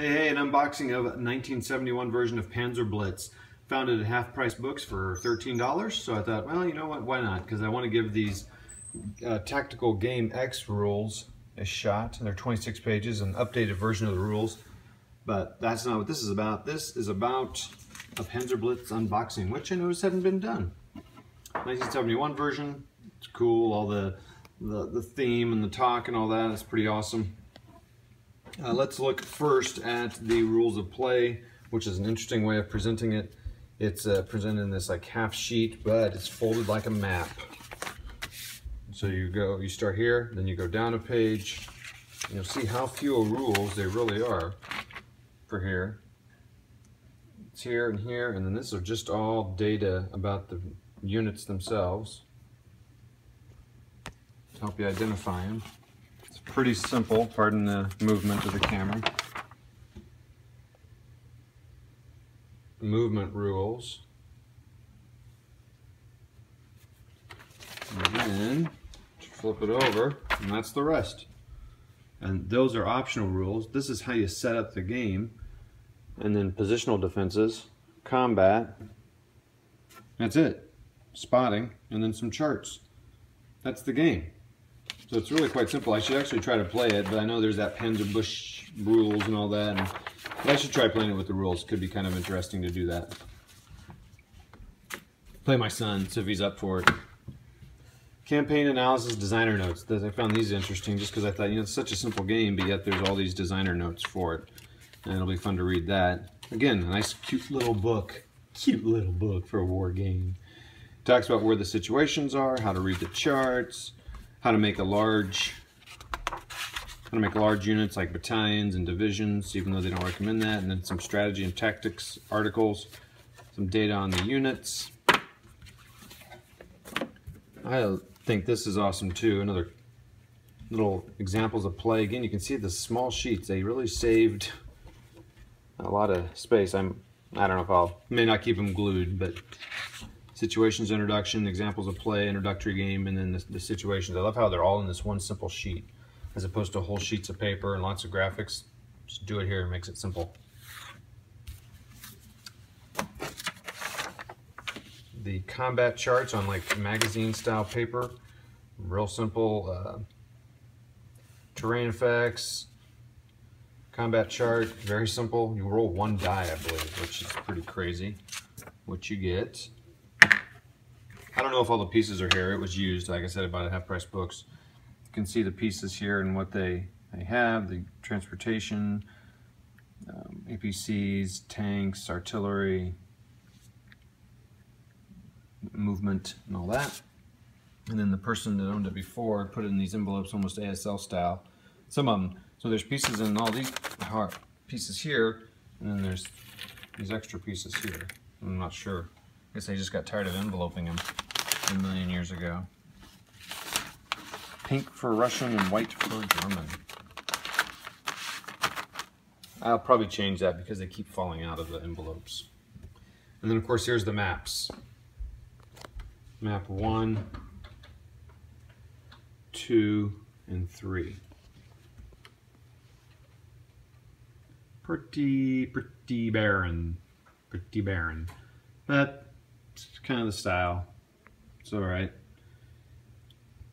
Hey, hey, an unboxing of a 1971 version of Panzer Blitz. Found it at Half Price Books for $13, so I thought, well, you know what, why not? Because I want to give these uh, Tactical Game X rules a shot. And they're 26 pages, an updated version of the rules. But that's not what this is about. This is about a Panzer Blitz unboxing, which I noticed hadn't been done. 1971 version, it's cool, all the, the, the theme and the talk and all that, it's pretty awesome. Uh, let's look first at the rules of play, which is an interesting way of presenting it. It's uh, presented in this like half sheet, but it's folded like a map. So you go, you start here, then you go down a page. You'll see how few rules there really are for here. It's here and here, and then this are just all data about the units themselves. To help you identify them pretty simple, pardon the movement of the camera. Movement rules. And then flip it over, and that's the rest. And those are optional rules. This is how you set up the game. And then positional defenses, combat. That's it. Spotting, and then some charts. That's the game. So it's really quite simple. I should actually try to play it, but I know there's that Panzerbusch rules and all that. And, but I should try playing it with the rules. Could be kind of interesting to do that. Play my son, so if he's up for it. Campaign analysis designer notes. I found these interesting just because I thought, you know, it's such a simple game, but yet there's all these designer notes for it. And it'll be fun to read that. Again, a nice cute little book. Cute little book for a war game. Talks about where the situations are, how to read the charts, how to make a large how to make large units like battalions and divisions, even though they don't recommend that, and then some strategy and tactics articles, some data on the units. I think this is awesome too. Another little examples of play. Again, you can see the small sheets. They really saved a lot of space. I'm I don't know if I'll may not keep them glued, but situations introduction, examples of play, introductory game, and then the, the, situations. I love how they're all in this one simple sheet, as opposed to whole sheets of paper and lots of graphics. Just do it here and makes it simple. The combat charts on like magazine style paper, real simple. Uh, terrain effects, combat chart, very simple. You roll one die, I believe, which is pretty crazy. What you get I don't know if all the pieces are here. It was used, like I said, about a half price books. You can see the pieces here and what they, they have, the transportation, um, APCs, tanks, artillery, movement, and all that. And then the person that owned it before put it in these envelopes almost ASL style. Some of them, so there's pieces in all these pieces here, and then there's these extra pieces here. I'm not sure. I guess I just got tired of enveloping them years ago. Pink for Russian and white for German. I'll probably change that because they keep falling out of the envelopes. And then of course here's the maps. Map one, two, and three. Pretty, pretty barren. Pretty barren. But kind of the style. It's all right.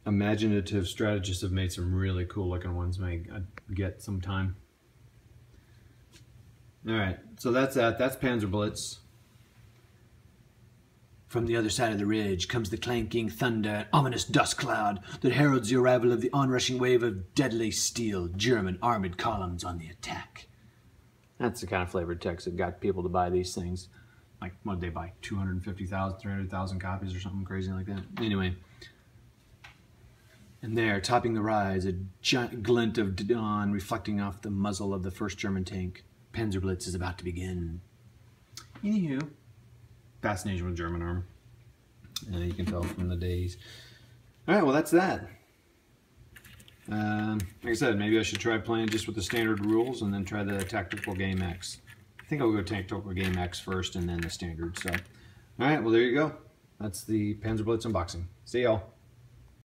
Imaginative strategists have made some really cool looking ones. May I get some time. All right, so that's that. That's Panzer Blitz. From the other side of the ridge comes the clanking thunder and ominous dust cloud that heralds the arrival of the onrushing wave of deadly steel German armored columns on the attack. That's the kind of flavored text that got people to buy these things like what did they buy 250,000 300,000 copies or something crazy like that? Anyway. And there topping the rise a giant glint of dawn reflecting off the muzzle of the first German tank. Panzerblitz is about to begin. Anywho. Fascination with German arm. And you can tell from the days. All right well that's that. Um, like I said, maybe I should try playing just with the standard rules and then try the Tactical Game X. I think I'll go tank Tactical Game X first and then the standard. So, all right, well, there you go. That's the Panzer Blitz unboxing. See y'all.